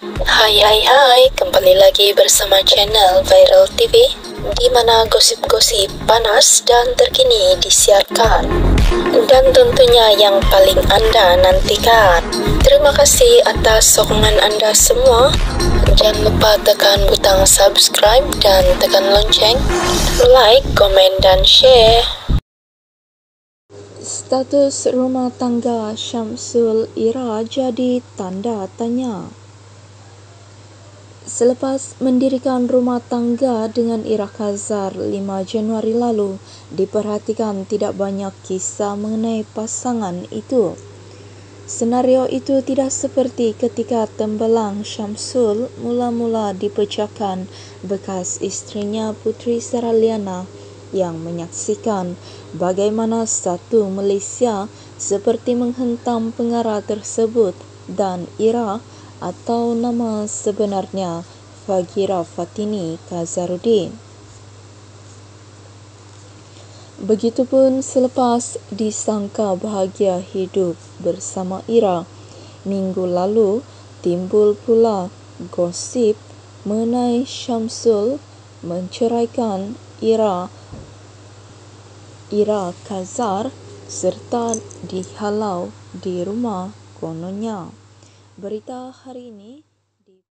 Hai hai hai, kembali lagi bersama channel Viral TV di mana gosip-gosip panas dan terkini disiarkan dan tentunya yang paling anda nantikan. Terima kasih atas sokongan anda semua. Jangan lupa tekan butang subscribe dan tekan lonceng, like, komen dan share. Status rumah tangga Syamsul Ira jadi tanda tanya. Selepas mendirikan rumah tangga dengan Ira Kazar 5 Januari lalu, diperhatikan tidak banyak kisah mengenai pasangan itu. Senario itu tidak seperti ketika tembelang Syamsul mula-mula dipecahkan bekas istrinya Putri Saraliana yang menyaksikan bagaimana satu Malaysia seperti menghentam pengarah tersebut dan Ira atau nama sebenarnya Fagira Fatini Kazaruddin. Begitupun selepas disangka bahagia hidup bersama Ira, minggu lalu timbul pula gosip mengenai Syamsul menceraikan Ira Ira Kazar serta dihalau di rumah kononnya. Berita hari ini